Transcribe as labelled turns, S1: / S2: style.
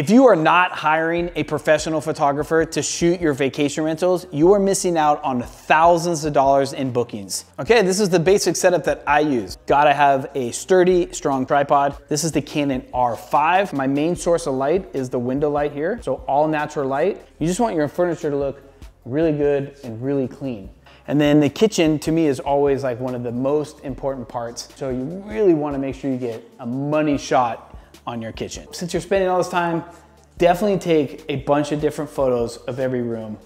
S1: If you are not hiring a professional photographer to shoot your vacation rentals, you are missing out on thousands of dollars in bookings. Okay, this is the basic setup that I use. Gotta have a sturdy, strong tripod. This is the Canon R5. My main source of light is the window light here, so all natural light. You just want your furniture to look really good and really clean. And then the kitchen to me is always like one of the most important parts. So you really wanna make sure you get a money shot on your kitchen. Since you're spending all this time, definitely take a bunch of different photos of every room